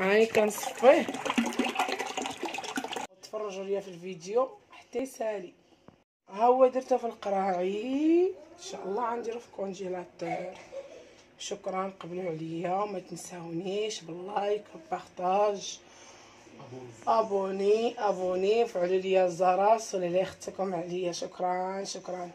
هاي كنصفيه تفرجوا ليا في الفيديو. حتى يسالي ها هو درته في القراعي إن شاء الله غنديرو في ال congélateur شكرا قبلوا عليا. وما تنساونيش بال like وال partage abonnez abonnez. فعلوا لي الجرس ولا اللي اختكم عليا. شكرا شكرا.